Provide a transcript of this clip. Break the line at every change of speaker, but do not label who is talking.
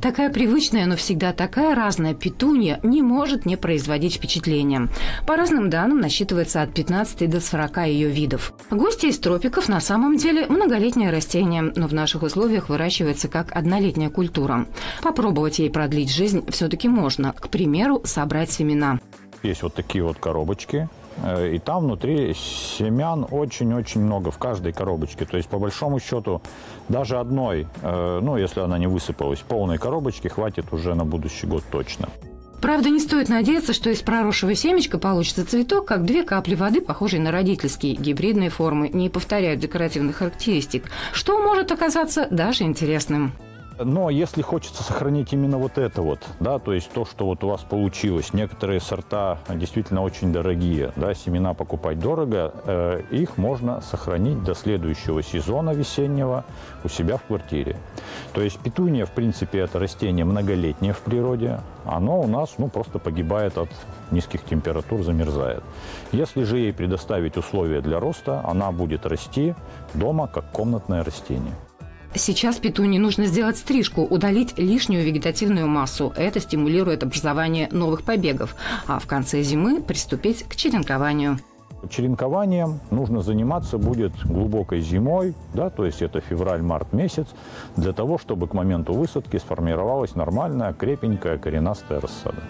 Такая привычная, но всегда такая разная петунья не может не производить впечатления. По разным данным насчитывается от 15 до 40 ее видов. Гости из тропиков на самом деле многолетнее растение, но в наших условиях выращивается как однолетняя культура. Попробовать ей продлить жизнь все-таки можно. К примеру, собрать семена.
Есть вот такие вот коробочки, и там внутри семян очень-очень много в каждой коробочке. То есть, по большому счету, даже одной, э, ну, если она не высыпалась, полной коробочки хватит уже на будущий год точно.
Правда, не стоит надеяться, что из проросшего семечка получится цветок, как две капли воды, похожие на родительские. Гибридные формы не повторяют декоративных характеристик, что может оказаться даже интересным.
Но если хочется сохранить именно вот это вот, да, то есть то, что вот у вас получилось, некоторые сорта действительно очень дорогие, да, семена покупать дорого, э, их можно сохранить до следующего сезона весеннего у себя в квартире. То есть петуния, в принципе, это растение многолетнее в природе, оно у нас, ну, просто погибает от низких температур, замерзает. Если же ей предоставить условия для роста, она будет расти дома как комнатное растение.
Сейчас петуне нужно сделать стрижку, удалить лишнюю вегетативную массу. Это стимулирует образование новых побегов. А в конце зимы приступить к черенкованию.
Черенкованием нужно заниматься будет глубокой зимой, да, то есть это февраль-март месяц, для того, чтобы к моменту высадки сформировалась нормальная, крепенькая коренастая рассада.